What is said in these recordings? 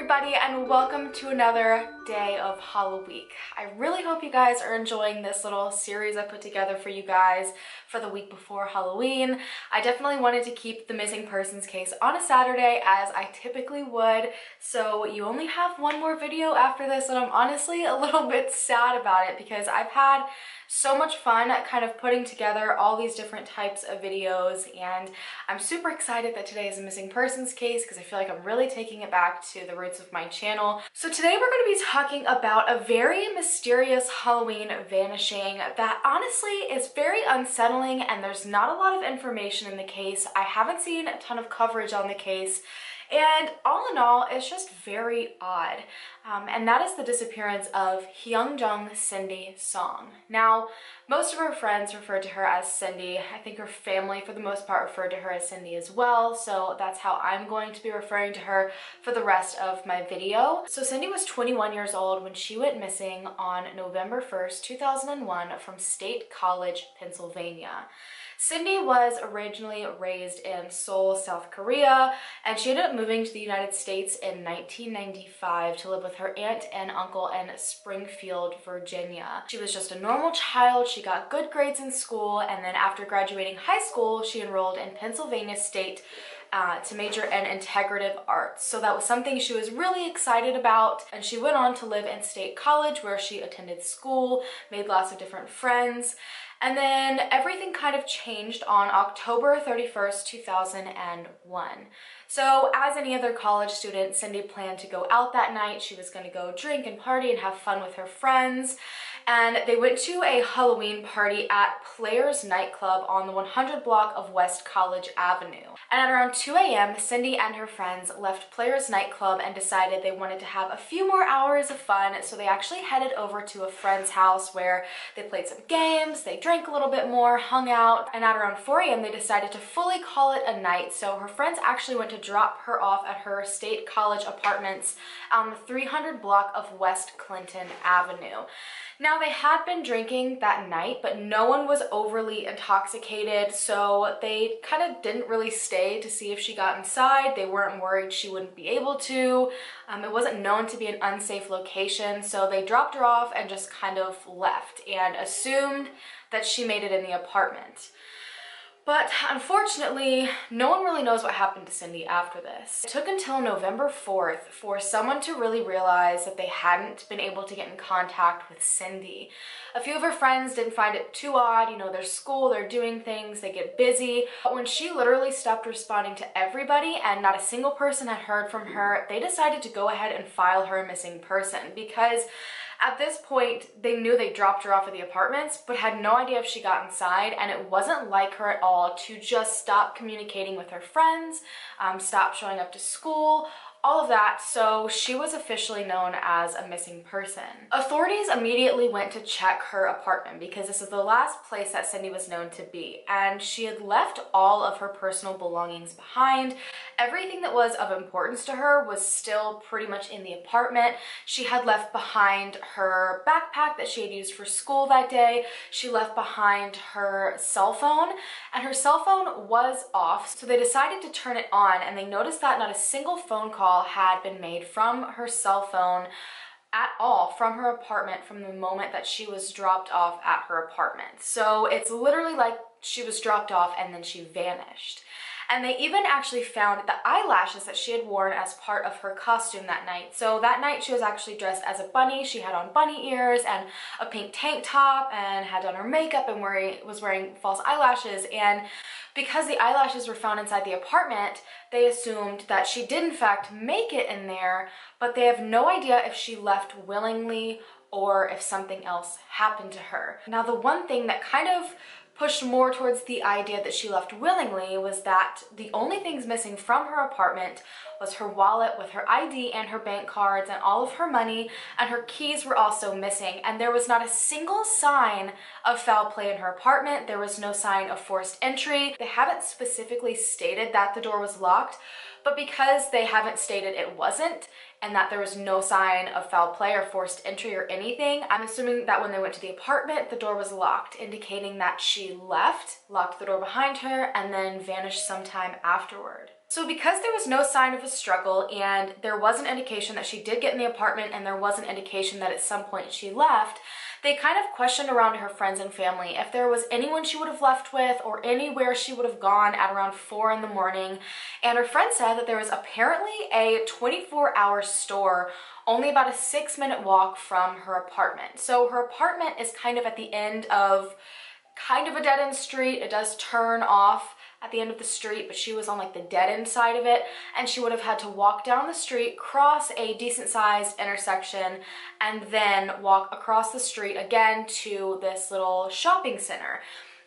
everybody and welcome to another day of Halloween. I really hope you guys are enjoying this little series I put together for you guys for the week before Halloween. I definitely wanted to keep the missing persons case on a Saturday as I typically would, so you only have one more video after this and I'm honestly a little bit sad about it because I've had so much fun kind of putting together all these different types of videos and I'm super excited that today is a missing persons case because I feel like I'm really taking it back to the roots of my channel. So today we're going to be talking about a very mysterious Halloween vanishing that honestly is very unsettling and there's not a lot of information in the case. I haven't seen a ton of coverage on the case and all in all, it's just very odd. Um, and that is the disappearance of Hyun Jong Cindy Song. Now, most of her friends referred to her as Cindy. I think her family, for the most part, referred to her as Cindy as well. So that's how I'm going to be referring to her for the rest of my video. So Cindy was 21 years old when she went missing on November 1st, 2001 from State College, Pennsylvania. Cindy was originally raised in Seoul, South Korea, and she ended up moving to the United States in 1995 to live with her aunt and uncle in Springfield, Virginia. She was just a normal child. She got good grades in school, and then after graduating high school, she enrolled in Pennsylvania State uh, to major in integrative arts. So that was something she was really excited about. And she went on to live in State College where she attended school, made lots of different friends. And then everything kind of changed on October 31st, 2001. So as any other college student, Cindy planned to go out that night. She was gonna go drink and party and have fun with her friends and they went to a Halloween party at Players Nightclub on the 100 block of West College Avenue. And at around 2 a.m., Cindy and her friends left Players Nightclub and decided they wanted to have a few more hours of fun, so they actually headed over to a friend's house where they played some games, they drank a little bit more, hung out, and at around 4 a.m. they decided to fully call it a night, so her friends actually went to drop her off at her state college apartments on the 300 block of West Clinton Avenue. Now they had been drinking that night, but no one was overly intoxicated, so they kind of didn't really stay to see if she got inside. They weren't worried she wouldn't be able to. Um, it wasn't known to be an unsafe location, so they dropped her off and just kind of left and assumed that she made it in the apartment. But unfortunately, no one really knows what happened to Cindy after this. It took until November 4th for someone to really realize that they hadn't been able to get in contact with Cindy. A few of her friends didn't find it too odd, you know, they're school, they're doing things, they get busy. But when she literally stopped responding to everybody and not a single person had heard from her, they decided to go ahead and file her a missing person because at this point, they knew they dropped her off at the apartments, but had no idea if she got inside, and it wasn't like her at all to just stop communicating with her friends, um, stop showing up to school, all of that, so she was officially known as a missing person. Authorities immediately went to check her apartment because this is the last place that Cindy was known to be, and she had left all of her personal belongings behind. Everything that was of importance to her was still pretty much in the apartment. She had left behind her backpack that she had used for school that day. She left behind her cell phone, and her cell phone was off, so they decided to turn it on, and they noticed that not a single phone call call had been made from her cell phone at all from her apartment from the moment that she was dropped off at her apartment. So it's literally like she was dropped off and then she vanished. And they even actually found the eyelashes that she had worn as part of her costume that night. So that night she was actually dressed as a bunny. She had on bunny ears and a pink tank top and had done her makeup and wearing, was wearing false eyelashes. And because the eyelashes were found inside the apartment, they assumed that she did in fact make it in there, but they have no idea if she left willingly or if something else happened to her. Now the one thing that kind of pushed more towards the idea that she left willingly was that the only things missing from her apartment was her wallet with her ID and her bank cards and all of her money and her keys were also missing and there was not a single sign of foul play in her apartment. There was no sign of forced entry. They haven't specifically stated that the door was locked but because they haven't stated it wasn't and that there was no sign of foul play or forced entry or anything, I'm assuming that when they went to the apartment, the door was locked, indicating that she left, locked the door behind her, and then vanished sometime afterward. So because there was no sign of a struggle and there was an indication that she did get in the apartment and there was an indication that at some point she left, they kind of questioned around her friends and family if there was anyone she would have left with or anywhere she would have gone at around 4 in the morning. And her friend said that there was apparently a 24 hour store only about a six minute walk from her apartment. So her apartment is kind of at the end of kind of a dead end street. It does turn off at the end of the street, but she was on like the dead end side of it, and she would have had to walk down the street, cross a decent sized intersection, and then walk across the street again to this little shopping center.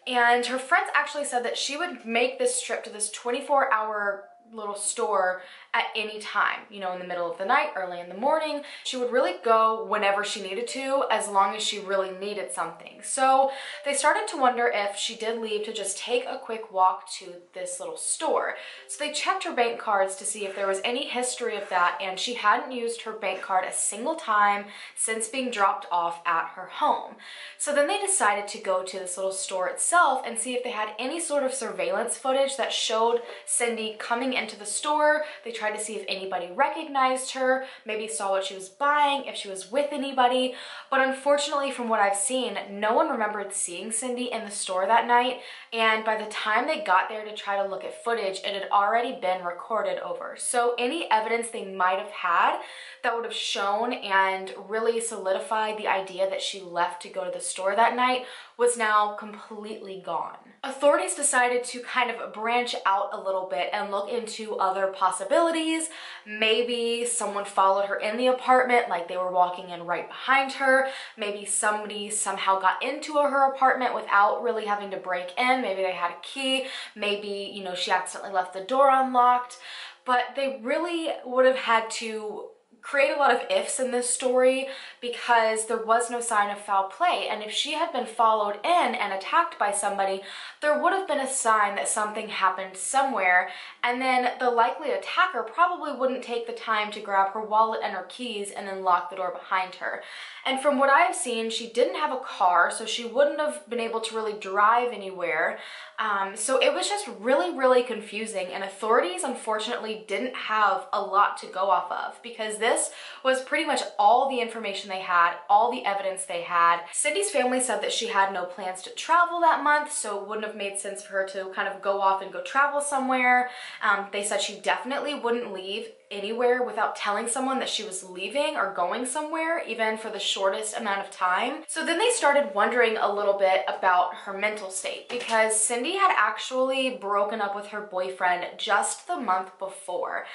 And her friends actually said that she would make this trip to this 24 hour little store at any time, you know, in the middle of the night, early in the morning. She would really go whenever she needed to, as long as she really needed something. So they started to wonder if she did leave to just take a quick walk to this little store. So they checked her bank cards to see if there was any history of that, and she hadn't used her bank card a single time since being dropped off at her home. So then they decided to go to this little store itself and see if they had any sort of surveillance footage that showed Cindy coming into the store. They tried to see if anybody recognized her, maybe saw what she was buying, if she was with anybody. But unfortunately, from what I've seen, no one remembered seeing Cindy in the store that night. And by the time they got there to try to look at footage, it had already been recorded over. So any evidence they might have had that would have shown and really solidified the idea that she left to go to the store that night was now completely gone. Authorities decided to kind of branch out a little bit and look into other possibilities. Maybe someone followed her in the apartment, like they were walking in right behind her. Maybe somebody somehow got into her apartment without really having to break in. Maybe they had a key. Maybe, you know, she accidentally left the door unlocked. But they really would have had to create a lot of ifs in this story because there was no sign of foul play. And if she had been followed in and attacked by somebody, there would have been a sign that something happened somewhere. And then the likely attacker probably wouldn't take the time to grab her wallet and her keys and then lock the door behind her. And from what I've seen, she didn't have a car, so she wouldn't have been able to really drive anywhere. Um, so it was just really, really confusing. And authorities, unfortunately, didn't have a lot to go off of because this was pretty much all the information they had, all the evidence they had. Cindy's family said that she had no plans to travel that month, so it wouldn't have made sense for her to kind of go off and go travel somewhere. Um, they said she definitely wouldn't leave anywhere without telling someone that she was leaving or going somewhere, even for the shortest amount of time. So then they started wondering a little bit about her mental state because Cindy had actually broken up with her boyfriend just the month before.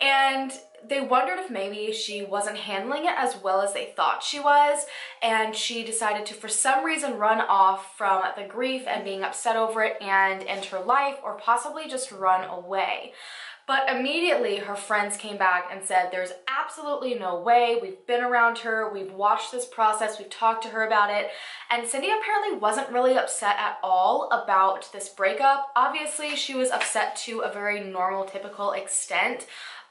And they wondered if maybe she wasn't handling it as well as they thought she was and she decided to for some reason run off from the grief and being upset over it and end her life or possibly just run away. But immediately her friends came back and said, there's absolutely no way. We've been around her. We've watched this process. We've talked to her about it. And Cindy apparently wasn't really upset at all about this breakup. Obviously, she was upset to a very normal, typical extent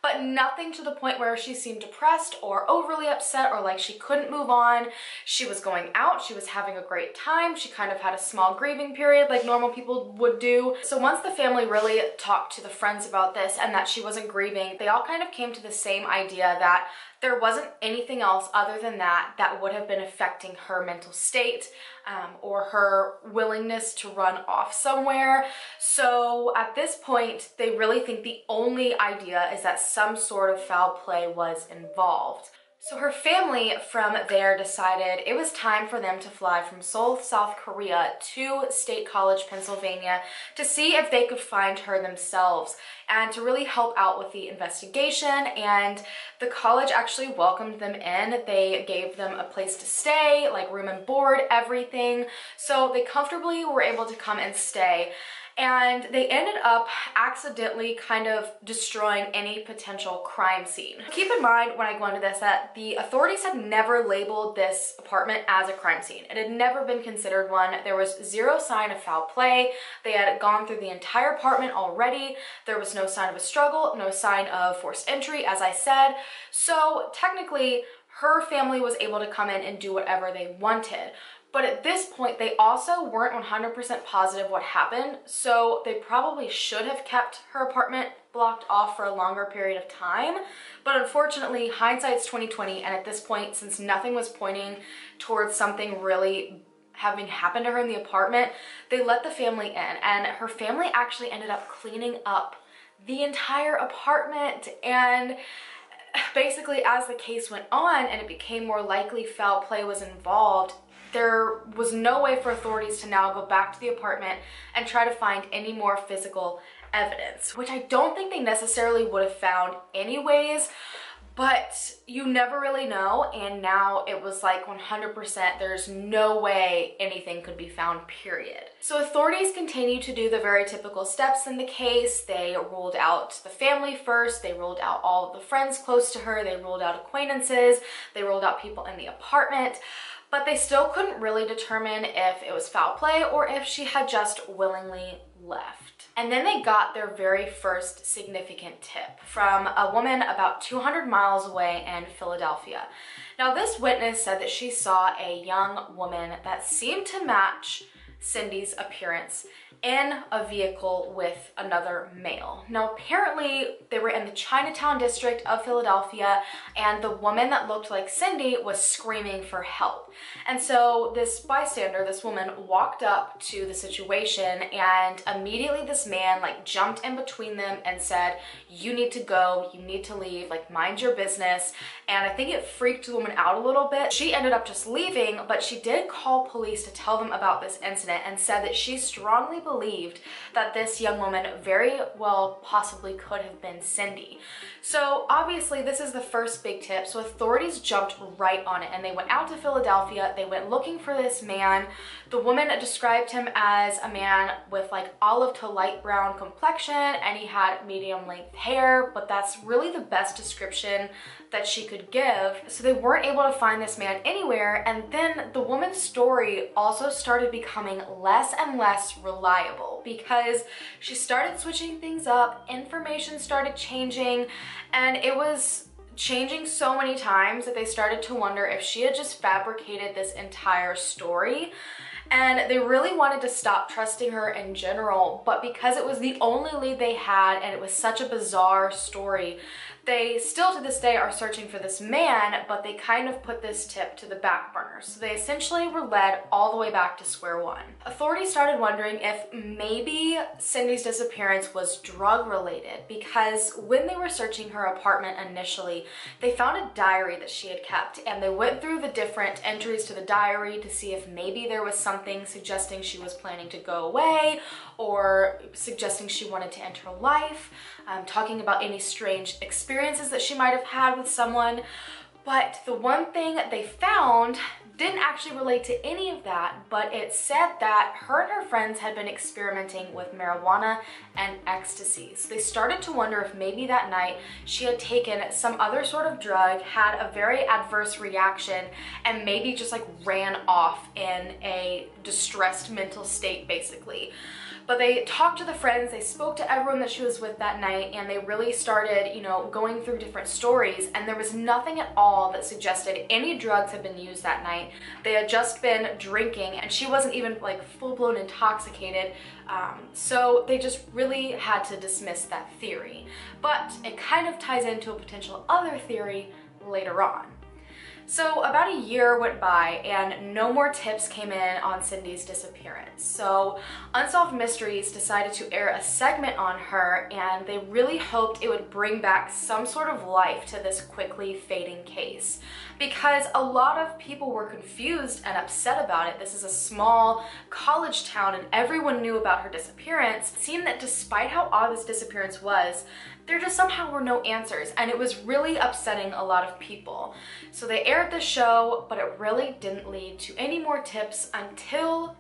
but nothing to the point where she seemed depressed or overly upset or like she couldn't move on. She was going out, she was having a great time, she kind of had a small grieving period like normal people would do. So once the family really talked to the friends about this and that she wasn't grieving, they all kind of came to the same idea that there wasn't anything else other than that that would have been affecting her mental state um, or her willingness to run off somewhere. So at this point, they really think the only idea is that some sort of foul play was involved. So her family from there decided it was time for them to fly from Seoul, South Korea to State College, Pennsylvania to see if they could find her themselves and to really help out with the investigation. And the college actually welcomed them in. They gave them a place to stay, like room and board, everything. So they comfortably were able to come and stay and they ended up accidentally kind of destroying any potential crime scene. Keep in mind when I go into this that the authorities had never labeled this apartment as a crime scene. It had never been considered one. There was zero sign of foul play. They had gone through the entire apartment already. There was no sign of a struggle, no sign of forced entry, as I said. So technically, her family was able to come in and do whatever they wanted. But at this point, they also weren't 100% positive what happened, so they probably should have kept her apartment blocked off for a longer period of time. But unfortunately, hindsight's 2020, and at this point, since nothing was pointing towards something really having happened to her in the apartment, they let the family in, and her family actually ended up cleaning up the entire apartment and basically as the case went on and it became more likely foul play was involved there was no way for authorities to now go back to the apartment and try to find any more physical evidence, which I don't think they necessarily would have found anyways, but you never really know. And now it was like 100%, there's no way anything could be found, period. So authorities continue to do the very typical steps in the case. They ruled out the family first, they ruled out all of the friends close to her, they ruled out acquaintances, they ruled out people in the apartment but they still couldn't really determine if it was foul play or if she had just willingly left. And then they got their very first significant tip from a woman about 200 miles away in Philadelphia. Now, this witness said that she saw a young woman that seemed to match Cindy's appearance in a vehicle with another male. Now, apparently, they were in the Chinatown district of Philadelphia, and the woman that looked like Cindy was screaming for help. And so, this bystander, this woman, walked up to the situation, and immediately this man, like, jumped in between them and said, You need to go, you need to leave, like, mind your business. And I think it freaked the woman out a little bit. She ended up just leaving, but she did call police to tell them about this incident and said that she strongly believed that this young woman very well possibly could have been Cindy. So obviously this is the first big tip. So authorities jumped right on it and they went out to Philadelphia. They went looking for this man. The woman described him as a man with like olive to light brown complexion and he had medium length hair, but that's really the best description that she could give. So they weren't able to find this man anywhere. And then the woman's story also started becoming less and less reliable because she started switching things up, information started changing, and it was changing so many times that they started to wonder if she had just fabricated this entire story. And they really wanted to stop trusting her in general but because it was the only lead they had and it was such a bizarre story they still to this day are searching for this man, but they kind of put this tip to the back burner. So they essentially were led all the way back to square one. Authorities started wondering if maybe Cindy's disappearance was drug related because when they were searching her apartment initially, they found a diary that she had kept and they went through the different entries to the diary to see if maybe there was something suggesting she was planning to go away or suggesting she wanted to enter life, um, talking about any strange experiences that she might have had with someone. But the one thing they found didn't actually relate to any of that, but it said that her and her friends had been experimenting with marijuana and ecstasy. So they started to wonder if maybe that night she had taken some other sort of drug, had a very adverse reaction, and maybe just like ran off in a distressed mental state, basically. But they talked to the friends, they spoke to everyone that she was with that night, and they really started, you know, going through different stories. And there was nothing at all that suggested any drugs had been used that night. They had just been drinking, and she wasn't even like full blown intoxicated. Um, so they just really had to dismiss that theory. But it kind of ties into a potential other theory later on. So about a year went by and no more tips came in on Cindy's disappearance. So Unsolved Mysteries decided to air a segment on her and they really hoped it would bring back some sort of life to this quickly fading case because a lot of people were confused and upset about it. This is a small college town and everyone knew about her disappearance. It seemed that despite how odd this disappearance was, there just somehow were no answers and it was really upsetting a lot of people. So they aired the show, but it really didn't lead to any more tips until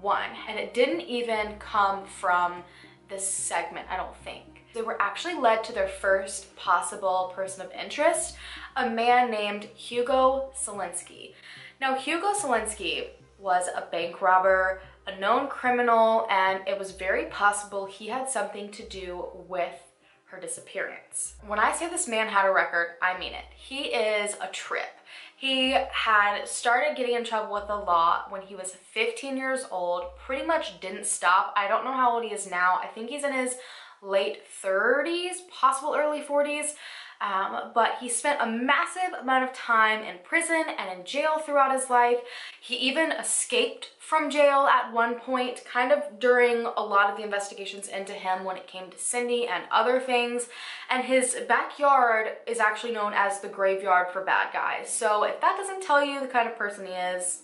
one, and it didn't even come from this segment, I don't think. They were actually led to their first possible person of interest, a man named Hugo Selenski. Now, Hugo Selenski was a bank robber, a known criminal, and it was very possible he had something to do with her disappearance. When I say this man had a record, I mean it. He is a trip. He had started getting in trouble with the law when he was 15 years old, pretty much didn't stop. I don't know how old he is now. I think he's in his late 30s, possible early 40s. Um, but he spent a massive amount of time in prison and in jail throughout his life. He even escaped from jail at one point, kind of during a lot of the investigations into him when it came to Cindy and other things. And his backyard is actually known as the graveyard for bad guys. So if that doesn't tell you the kind of person he is,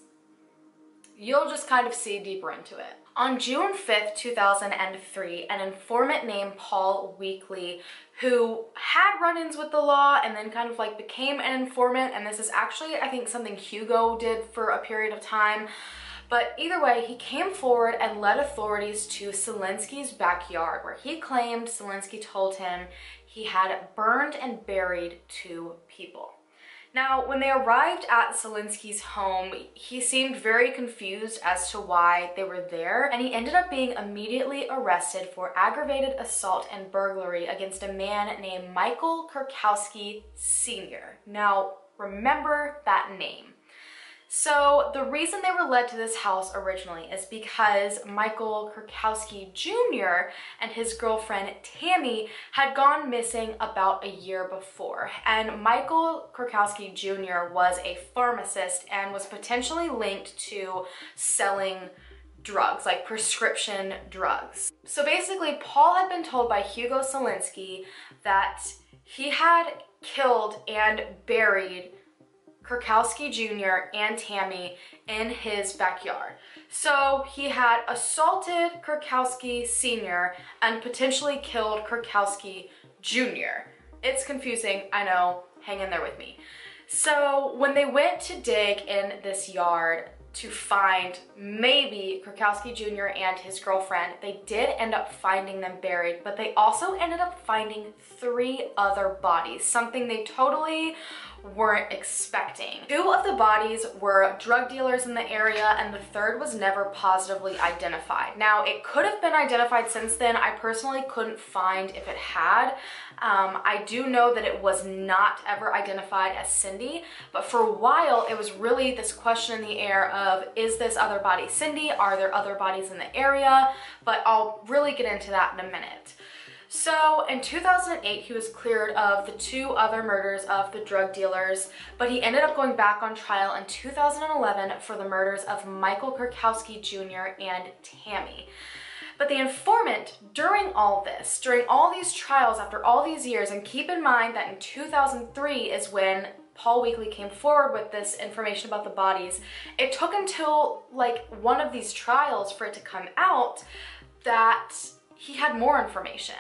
you'll just kind of see deeper into it. On June 5th, 2003, an informant named Paul Weakley, who had run-ins with the law and then kind of like became an informant, and this is actually, I think, something Hugo did for a period of time, but either way, he came forward and led authorities to Selenski's backyard, where he claimed Selenski told him he had burned and buried two people. Now, when they arrived at Selenski's home, he seemed very confused as to why they were there, and he ended up being immediately arrested for aggravated assault and burglary against a man named Michael Kerkowski Sr. Now, remember that name. So the reason they were led to this house originally is because Michael Kerkowski Jr. and his girlfriend Tammy had gone missing about a year before. And Michael Kerkowski Jr. was a pharmacist and was potentially linked to selling drugs, like prescription drugs. So basically, Paul had been told by Hugo Selenski that he had killed and buried Kerkowski Jr. and Tammy in his backyard. So he had assaulted Kerkowski Sr. and potentially killed Kerkowski Jr. It's confusing, I know, hang in there with me. So when they went to dig in this yard, to find maybe Kerkowski Jr. and his girlfriend. They did end up finding them buried, but they also ended up finding three other bodies, something they totally weren't expecting. Two of the bodies were drug dealers in the area and the third was never positively identified. Now, it could have been identified since then. I personally couldn't find if it had. Um, I do know that it was not ever identified as Cindy, but for a while it was really this question in the air of, is this other body Cindy? Are there other bodies in the area? But I'll really get into that in a minute. So in 2008, he was cleared of the two other murders of the drug dealers, but he ended up going back on trial in 2011 for the murders of Michael Kerkowski Jr. and Tammy. But the informant, during all this, during all these trials, after all these years, and keep in mind that in 2003 is when Paul Weakley came forward with this information about the bodies, it took until like one of these trials for it to come out that he had more information.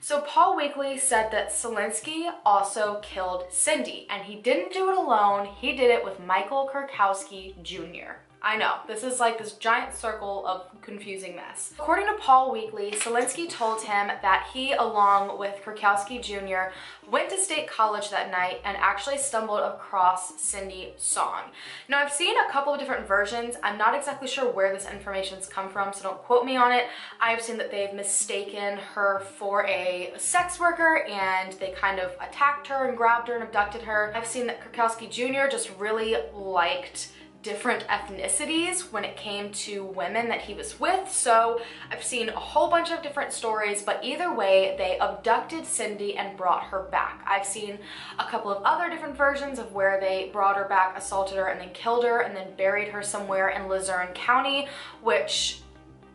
So Paul Weakley said that Selenski also killed Cindy, and he didn't do it alone, he did it with Michael Kerkowski Jr. I know, this is like this giant circle of confusing mess. According to Paul Weakley, Selenski told him that he, along with Kerkowski Jr., went to state college that night and actually stumbled across Cindy Song. Now, I've seen a couple of different versions. I'm not exactly sure where this information's come from, so don't quote me on it. I've seen that they've mistaken her for a sex worker and they kind of attacked her and grabbed her and abducted her. I've seen that Kerkowski Jr. just really liked different ethnicities when it came to women that he was with. So I've seen a whole bunch of different stories, but either way, they abducted Cindy and brought her back. I've seen a couple of other different versions of where they brought her back, assaulted her, and then killed her, and then buried her somewhere in Luzerne County, which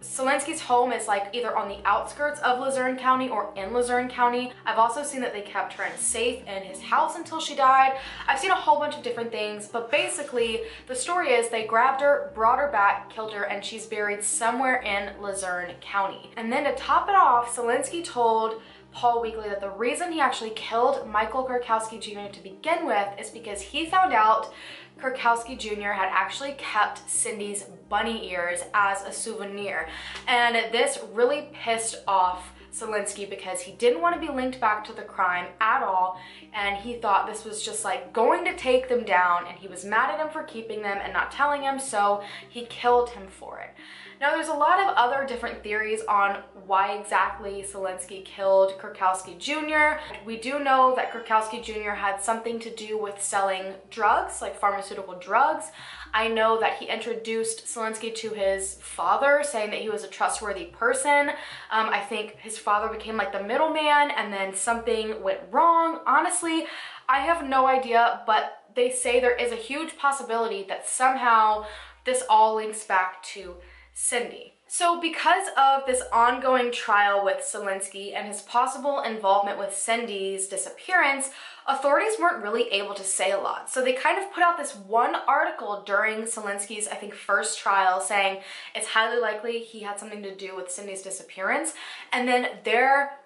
Selenski's home is like either on the outskirts of Luzerne County or in Luzerne County. I've also seen that they kept her in safe in his house until she died. I've seen a whole bunch of different things, but basically the story is they grabbed her, brought her back, killed her, and she's buried somewhere in Luzerne County. And then to top it off, Selenski told Paul Weakley that the reason he actually killed Michael Kerkowski Jr. to begin with is because he found out Kerkowski Jr. had actually kept Cindy's bunny ears as a souvenir. And this really pissed off Selenski because he didn't want to be linked back to the crime at all and he thought this was just like going to take them down and he was mad at him for keeping them and not telling him so he killed him for it. Now there's a lot of other different theories on why exactly Selenski killed Kerkowski Jr. We do know that Kerkowski Jr. had something to do with selling drugs, like pharmaceutical drugs. I know that he introduced Selenski to his father, saying that he was a trustworthy person. Um, I think his father became like the middleman and then something went wrong. Honestly, I have no idea, but they say there is a huge possibility that somehow this all links back to Cindy. So because of this ongoing trial with Selenski and his possible involvement with Cindy's disappearance, authorities weren't really able to say a lot. So they kind of put out this one article during Selenski's, I think, first trial saying it's highly likely he had something to do with Cindy's disappearance. And then their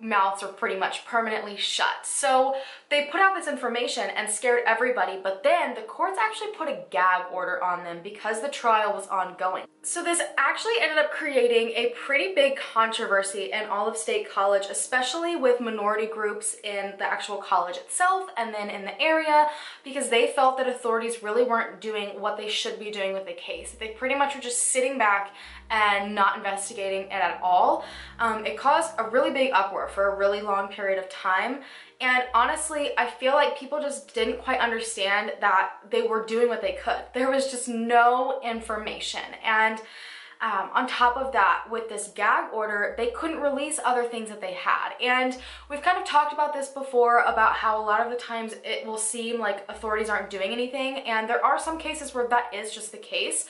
mouths are pretty much permanently shut. So they put out this information and scared everybody, but then the courts actually put a gag order on them because the trial was ongoing. So this actually ended up creating a pretty big controversy in all of State College, especially with minority groups in the actual college itself and then in the area, because they felt that authorities really weren't doing what they should be doing with the case. They pretty much were just sitting back and not investigating it at all. Um, it caused a really big uproar for a really long period of time. And honestly, I feel like people just didn't quite understand that they were doing what they could. There was just no information. And um, on top of that, with this gag order, they couldn't release other things that they had. And we've kind of talked about this before about how a lot of the times it will seem like authorities aren't doing anything. And there are some cases where that is just the case.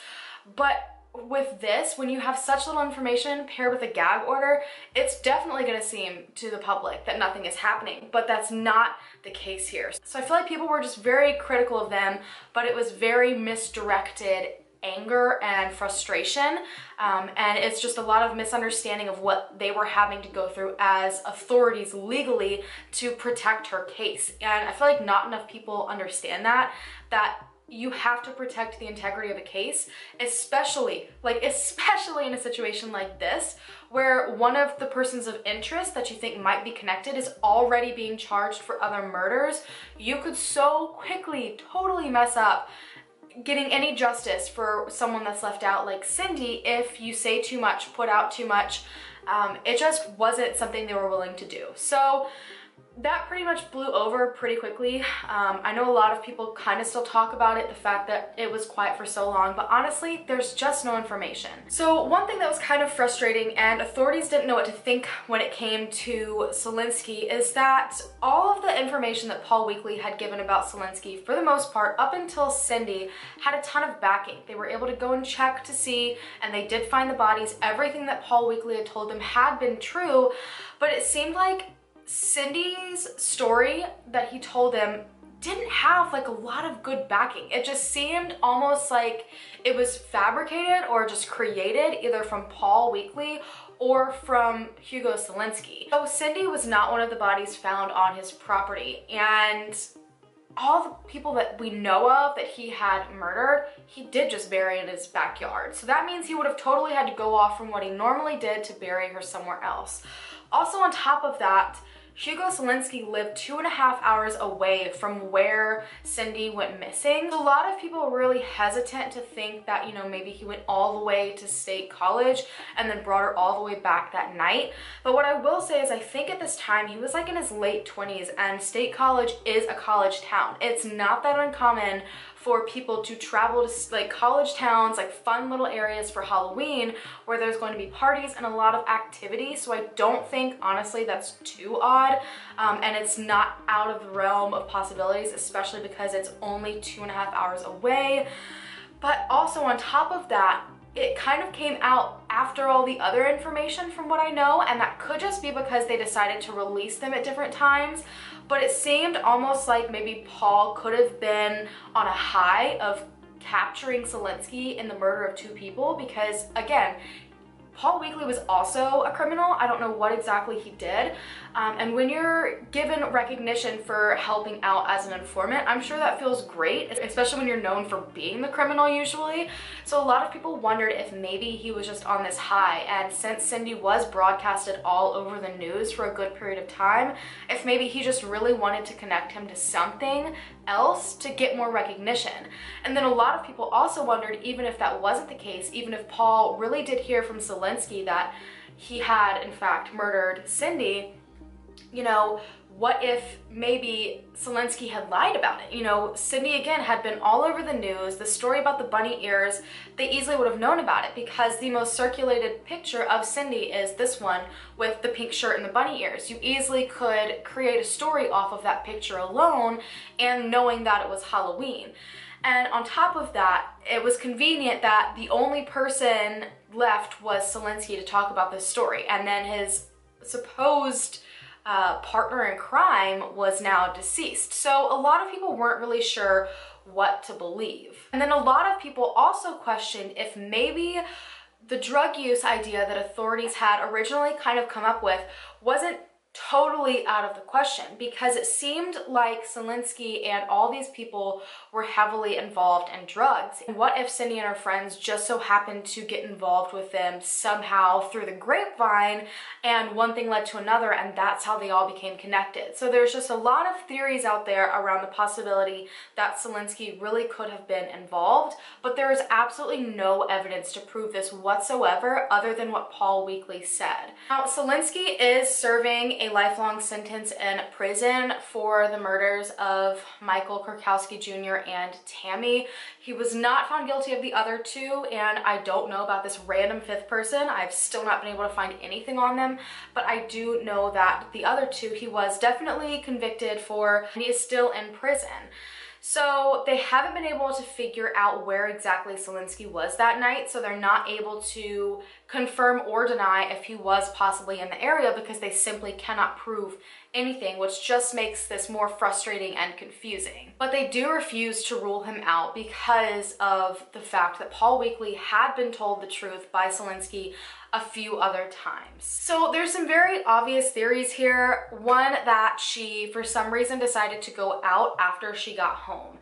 But with this, when you have such little information paired with a gag order, it's definitely gonna seem to the public that nothing is happening, but that's not the case here. So I feel like people were just very critical of them, but it was very misdirected anger and frustration. Um, and it's just a lot of misunderstanding of what they were having to go through as authorities legally to protect her case. And I feel like not enough people understand that, that you have to protect the integrity of a case, especially, like, especially in a situation like this, where one of the persons of interest that you think might be connected is already being charged for other murders. You could so quickly totally mess up getting any justice for someone that's left out like Cindy if you say too much, put out too much. Um, it just wasn't something they were willing to do. So that pretty much blew over pretty quickly. Um, I know a lot of people kind of still talk about it, the fact that it was quiet for so long, but honestly, there's just no information. So one thing that was kind of frustrating and authorities didn't know what to think when it came to Selenski is that all of the information that Paul Weakley had given about Selenski, for the most part, up until Cindy, had a ton of backing. They were able to go and check to see, and they did find the bodies. Everything that Paul Weakley had told them had been true, but it seemed like Cindy's story that he told them didn't have like a lot of good backing. It just seemed almost like it was fabricated or just created either from Paul Weakley or from Hugo Selenski. So Cindy was not one of the bodies found on his property and all the people that we know of that he had murdered, he did just bury in his backyard. So that means he would have totally had to go off from what he normally did to bury her somewhere else. Also on top of that, Hugo Selenski lived two and a half hours away from where Cindy went missing. A lot of people were really hesitant to think that, you know, maybe he went all the way to State College and then brought her all the way back that night. But what I will say is I think at this time he was like in his late 20s and State College is a college town. It's not that uncommon for people to travel to like college towns, like fun little areas for Halloween where there's going to be parties and a lot of activity. So I don't think honestly that's too odd. Um, and it's not out of the realm of possibilities, especially because it's only two and a half hours away. But also on top of that, it kind of came out after all the other information from what I know, and that could just be because they decided to release them at different times but it seemed almost like maybe Paul could have been on a high of capturing Selenski in the murder of two people because again, Paul Weakley was also a criminal. I don't know what exactly he did. Um, and when you're given recognition for helping out as an informant, I'm sure that feels great, especially when you're known for being the criminal usually. So a lot of people wondered if maybe he was just on this high. And since Cindy was broadcasted all over the news for a good period of time, if maybe he just really wanted to connect him to something else to get more recognition. And then a lot of people also wondered even if that wasn't the case, even if Paul really did hear from Selenski that he had in fact murdered Cindy, you know, what if maybe Selenski had lied about it? You know, Cindy again had been all over the news. The story about the bunny ears, they easily would have known about it because the most circulated picture of Cindy is this one with the pink shirt and the bunny ears. You easily could create a story off of that picture alone and knowing that it was Halloween. And on top of that, it was convenient that the only person left was Selenski to talk about this story. And then his supposed uh, partner in crime was now deceased. So a lot of people weren't really sure what to believe. And then a lot of people also questioned if maybe the drug use idea that authorities had originally kind of come up with wasn't totally out of the question because it seemed like Selenski and all these people were heavily involved in drugs. And what if Cindy and her friends just so happened to get involved with them somehow through the grapevine and one thing led to another and that's how they all became connected. So there's just a lot of theories out there around the possibility that Selenski really could have been involved, but there is absolutely no evidence to prove this whatsoever other than what Paul Weakley said. Now, Selenski is serving a lifelong sentence in prison for the murders of Michael Kerkowski Jr. and Tammy. He was not found guilty of the other two, and I don't know about this random fifth person. I've still not been able to find anything on them, but I do know that the other two he was definitely convicted for, and he is still in prison. So they haven't been able to figure out where exactly Selenski was that night, so they're not able to confirm or deny if he was possibly in the area because they simply cannot prove anything, which just makes this more frustrating and confusing. But they do refuse to rule him out because of the fact that Paul Weakley had been told the truth by Selenski a few other times. So there's some very obvious theories here. One that she, for some reason, decided to go out after she got home.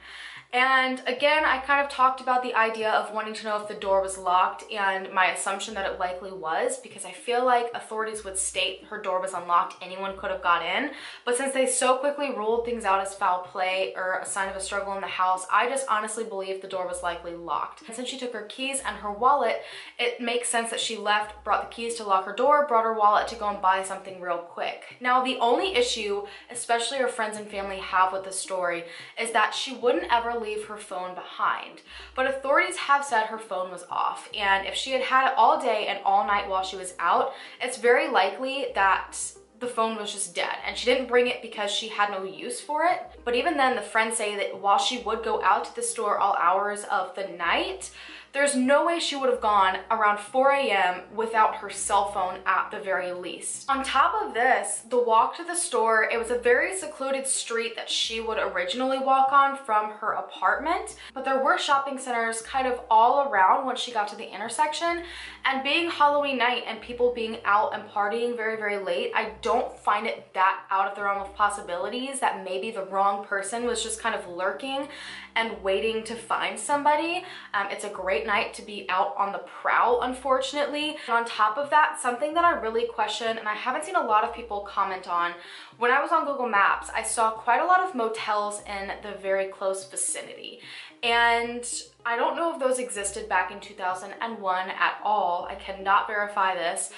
And again, I kind of talked about the idea of wanting to know if the door was locked and my assumption that it likely was because I feel like authorities would state her door was unlocked, anyone could have got in. But since they so quickly ruled things out as foul play or a sign of a struggle in the house, I just honestly believe the door was likely locked. And since she took her keys and her wallet, it makes sense that she left, brought the keys to lock her door, brought her wallet to go and buy something real quick. Now, the only issue, especially her friends and family have with the story, is that she wouldn't ever leave her phone behind. But authorities have said her phone was off, and if she had had it all day and all night while she was out, it's very likely that the phone was just dead and she didn't bring it because she had no use for it. But even then, the friends say that while she would go out to the store all hours of the night, there's no way she would have gone around 4 a.m. without her cell phone at the very least. On top of this, the walk to the store, it was a very secluded street that she would originally walk on from her apartment, but there were shopping centers kind of all around once she got to the intersection. And being Halloween night and people being out and partying very, very late, I don't find it that out of the realm of possibilities that maybe the wrong person was just kind of lurking and waiting to find somebody. Um, it's a great night to be out on the prowl, unfortunately. And on top of that, something that I really question, and I haven't seen a lot of people comment on, when I was on Google Maps, I saw quite a lot of motels in the very close vicinity. And I don't know if those existed back in 2001 at all. I cannot verify this,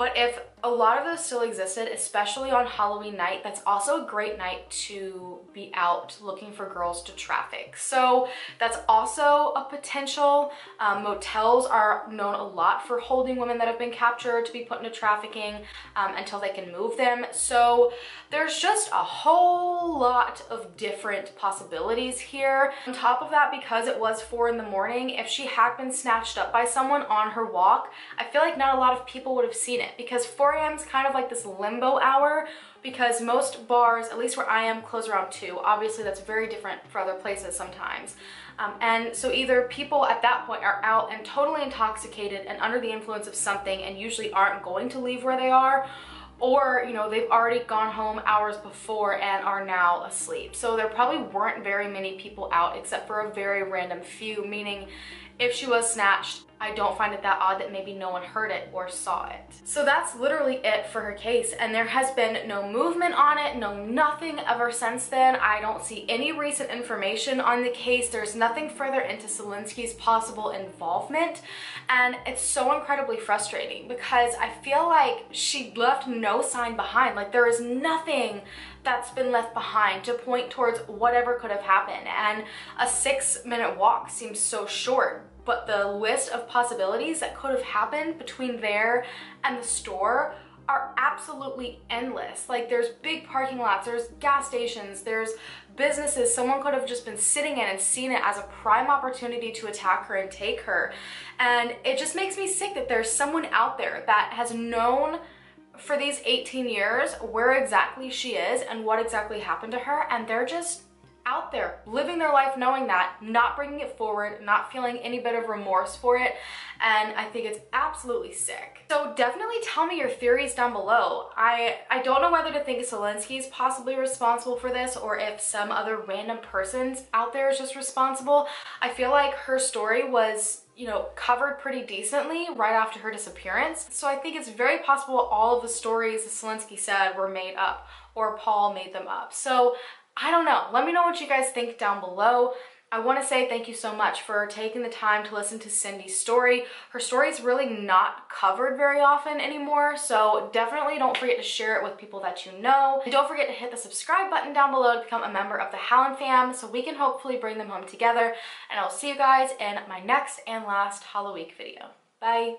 but if a lot of those still existed, especially on Halloween night, that's also a great night to be out looking for girls to traffic. So that's also a potential. Um, motels are known a lot for holding women that have been captured to be put into trafficking um, until they can move them. So there's just a whole lot of different possibilities here. On top of that, because it was four in the morning, if she had been snatched up by someone on her walk, I feel like not a lot of people would have seen it because 4 a.m. is kind of like this limbo hour because most bars, at least where I am, close around 2. Obviously, that's very different for other places sometimes. Um, and so either people at that point are out and totally intoxicated and under the influence of something and usually aren't going to leave where they are, or you know they've already gone home hours before and are now asleep so there probably weren't very many people out except for a very random few meaning if she was snatched I don't find it that odd that maybe no one heard it or saw it. So that's literally it for her case and there has been no movement on it, no nothing ever since then. I don't see any recent information on the case. There's nothing further into Selenski's possible involvement and it's so incredibly frustrating because I feel like she left no sign behind. Like there is nothing that's been left behind to point towards whatever could have happened and a six minute walk seems so short but the list of possibilities that could have happened between there and the store are absolutely endless. Like there's big parking lots, there's gas stations, there's businesses. Someone could have just been sitting in and seen it as a prime opportunity to attack her and take her. And it just makes me sick that there's someone out there that has known for these 18 years where exactly she is and what exactly happened to her and they're just out there living their life knowing that, not bringing it forward, not feeling any bit of remorse for it. And I think it's absolutely sick. So definitely tell me your theories down below. I, I don't know whether to think Selenski is possibly responsible for this or if some other random persons out there is just responsible. I feel like her story was you know, covered pretty decently right after her disappearance. So I think it's very possible all of the stories Selenski said were made up or Paul made them up. So I don't know. Let me know what you guys think down below. I want to say thank you so much for taking the time to listen to Cindy's story. Her story is really not covered very often anymore, so definitely don't forget to share it with people that you know. And don't forget to hit the subscribe button down below to become a member of the Hallan fam so we can hopefully bring them home together. And I'll see you guys in my next and last Halloween video. Bye!